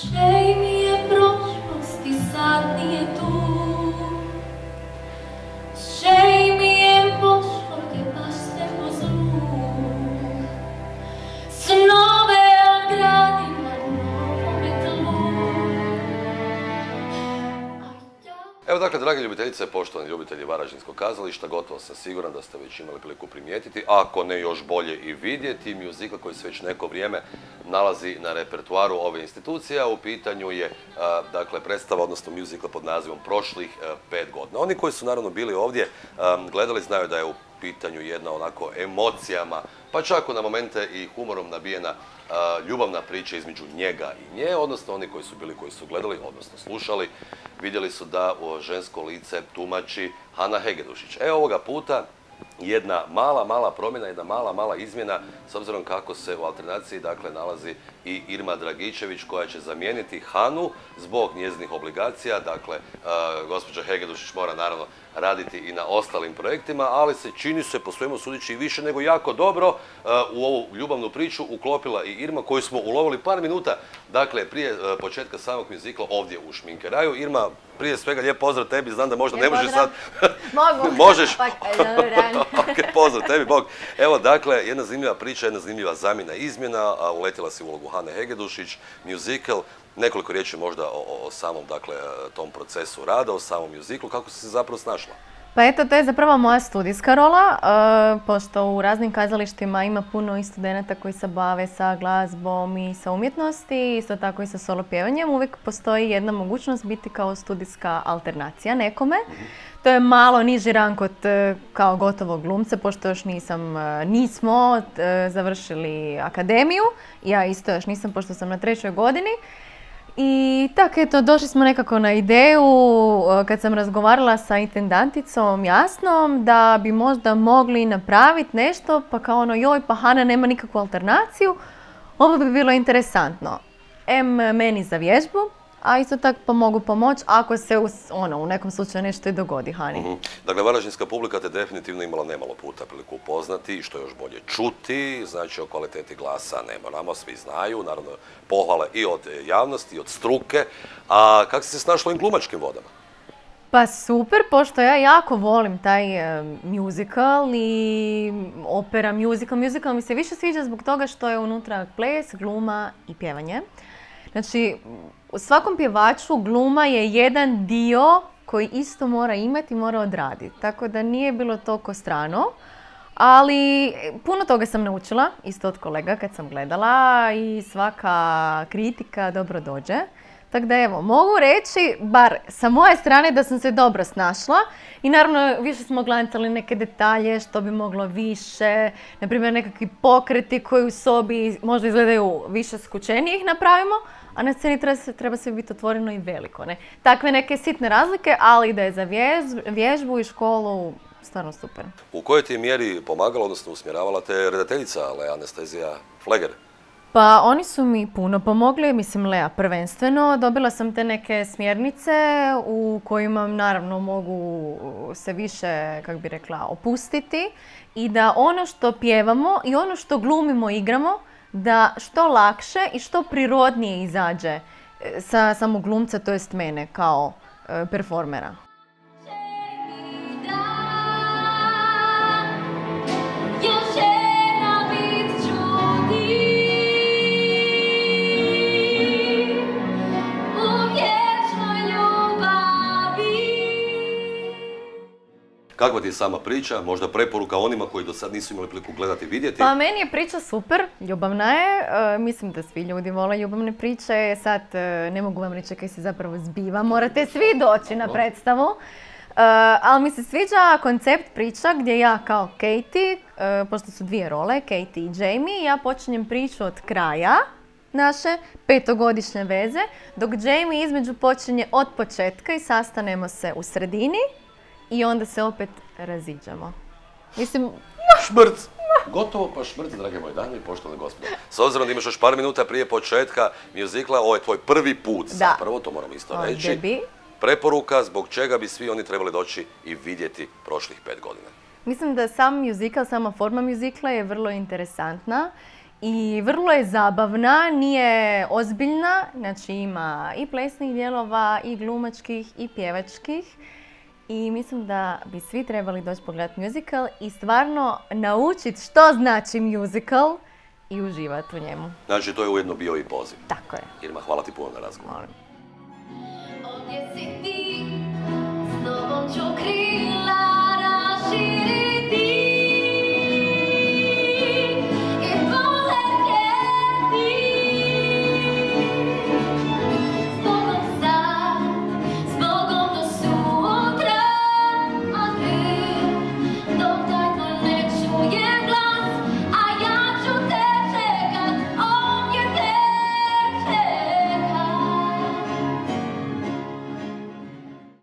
Čaj mi je prošlosti, sad nije tu Dragi ljubiteljice, poštovani ljubitelji Varaždinskog kazališta, gotovo sam siguran da ste već imali priliku primijetiti, ako ne još bolje i vidjeti, mjuzikl koji se već neko vrijeme nalazi na repertuaru ove institucije, a u pitanju je dakle predstava, odnosno mjuzikl pod nazivom Prošlih pet godina. Oni koji su naravno bili ovdje gledali znaju da je u pitanju jedna onako emocijama, pa čak na momente i humorom nabijena ljubavna priča između njega i nje, odnosno oni koji su bili, koji su gledali, odnosno slušali, vidjeli su da žensko lice tumači Hana Hegedušić. E ovoga puta jedna mala, mala promjena, jedna mala, mala izmjena s obzirom kako se u alternaciji dakle nalazi i Irma Dragičević koja će zamijeniti Hanu zbog njezinih obligacija. Dakle, gospođa Hegedušić mora naravno raditi i na ostalim projektima, ali se čini se po svemu sudići i više nego jako dobro u ovu ljubavnu priču uklopila i Irma koju smo ulovili par minuta, dakle prije početka samog mjuzikla ovdje u Šminkeraju. Irma, prije svega lijep pozdrav tebi, znam da možda ne možeš sad... Mogu. Možeš. ok, pozdrav tebi, Bog. Evo, dakle, jedna zanimljiva priča, jedna zanimljiva zamjena izmjena, uletila si u ulogu Hane Hegedušić, musical, nekoliko riječi možda o, samom, dakle, tom procesu rada, o samom muziklu, kako si se zapravo snašla? Pa eto, to je zapravo moja studijska rola, e, pošto u raznim kazalištima ima puno i studenta koji se bave sa glazbom i sa umjetnosti, isto tako i sa solo pjevanjem. Uvijek postoji jedna mogućnost biti kao studijska alternacija nekome. To je malo niži rang kod e, kao gotovog glumca, pošto još nisam, e, nismo završili akademiju. Ja isto još nisam, pošto sam na trećoj godini. I tako, eto, došli smo nekako na ideju e, kad sam razgovarala sa intendanticom jasnom da bi možda mogli napraviti nešto pa kao ono joj pa Hana nema nikakvu alternaciju. Ovo bi bilo interesantno. M meni za vježbu, a isto tako pa mogu pomoći ako se u, ono, u nekom slučaju nešto i dogodi, Hani. Mhm. Dakle, varaždinska publika te definitivno imala nemalo puta priliku upoznati i što još bolje čuti, znači o kvaliteti glasa ne moramo, svi znaju, naravno pohvale i od javnosti, i od struke. A kako si se snašla u glumačkim vodama? Pa super, pošto ja jako volim taj musical i opera musical. Musical mi se više sviđa zbog toga što je unutra ples, gluma i pjevanje. Znači, u svakom pjevaču gluma je jedan dio koji isto mora imati i mora odraditi. Tako da nije bilo toliko strano. Ali puno toga sam naučila, isto od kolega kad sam gledala i svaka kritika dobro dođe. Tako da evo, mogu reći, bar sa moje strane da sam se dobro snašla i naravno više smo glancali neke detalje što bi moglo više, na primjer nekakvi pokreti koji u sobi možda izgledaju više skučenije ih napravimo, a na sceni treba, treba se biti otvoreno i veliko. Ne? Takve neke sitne razlike, ali da je za vježbu i školu stvarno super. U kojoj ti je mjeri pomagala, odnosno usmjeravala te redateljica, ale Anestezija Fleger? Pa oni su mi puno pomogli, mislim Lea prvenstveno. Dobila sam te neke smjernice u kojima naravno mogu se više, kako bi rekla, opustiti i da ono što pjevamo i ono što glumimo, igramo, da što lakše i što prirodnije izađe e, sa samog glumca, to jest mene kao e, performera. Kakva ti je sama priča, možda preporuka onima koji do sad nisu imali priliku gledati i vidjeti? Pa meni je priča super, ljubavna je. E, mislim da svi ljudi vole ljubavne priče. Sad e, ne mogu vam reći kaj se zapravo zbiva. Morate svi doći na predstavu. E, ali mi se sviđa koncept priča gdje ja kao Katie, pošto su dvije role, Katie i Jamie, ja počinjem priču od kraja naše petogodišnje veze, dok Jamie između počinje od početka i sastanemo se u sredini i onda se opet raziđamo. Mislim... Šmrc! Gotovo pa šmrc, drage moje dame i poštovane gospode. S obzirom da imaš još par minuta prije početka mjuzikla, ovo je tvoj prvi put zapravo, to moramo isto reći. Preporuka zbog čega bi svi oni trebali doći i vidjeti prošlih pet godina. Mislim da sam mjuzikal, sama forma mjuzikla je vrlo interesantna i vrlo je zabavna, nije ozbiljna, znači ima i plesnih dijelova, i glumačkih, i pjevačkih i mislim da bi svi trebali doći pogledati musical i stvarno naučiti što znači musical i uživati u njemu. Znači to je ujedno bio i poziv. Tako je. Irma, hvala ti puno na razgovor. Ovdje si ti, s tobom ću krila.